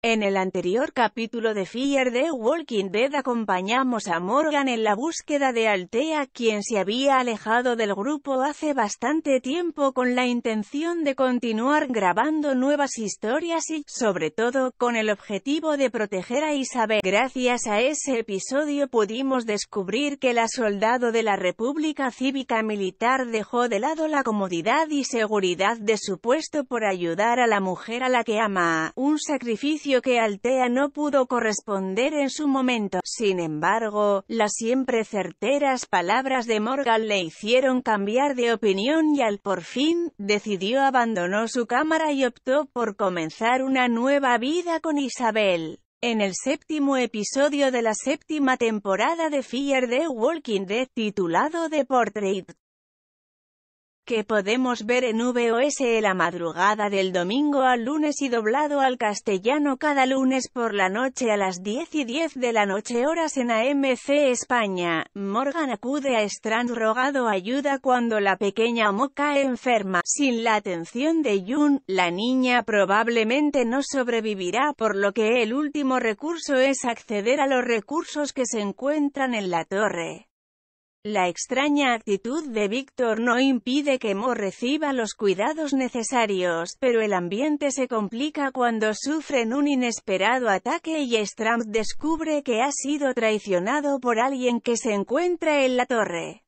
En el anterior capítulo de Fear the Walking Dead acompañamos a Morgan en la búsqueda de Altea, quien se había alejado del grupo hace bastante tiempo con la intención de continuar grabando nuevas historias y, sobre todo, con el objetivo de proteger a Isabel. Gracias a ese episodio pudimos descubrir que la soldado de la República Cívica Militar dejó de lado la comodidad y seguridad de su puesto por ayudar a la mujer a la que ama, un sacrificio que Altea no pudo corresponder en su momento. Sin embargo, las siempre certeras palabras de Morgan le hicieron cambiar de opinión y al por fin, decidió abandonó su cámara y optó por comenzar una nueva vida con Isabel. En el séptimo episodio de la séptima temporada de Fear the Walking Dead titulado The Portrait, que podemos ver en VOS la madrugada del domingo al lunes y doblado al castellano cada lunes por la noche a las 10 y 10 de la noche horas en AMC España. Morgan acude a Strand rogado ayuda cuando la pequeña Mo cae enferma. Sin la atención de Jun, la niña probablemente no sobrevivirá por lo que el último recurso es acceder a los recursos que se encuentran en la torre. La extraña actitud de Víctor no impide que Mo reciba los cuidados necesarios, pero el ambiente se complica cuando sufren un inesperado ataque y Stramp descubre que ha sido traicionado por alguien que se encuentra en la torre.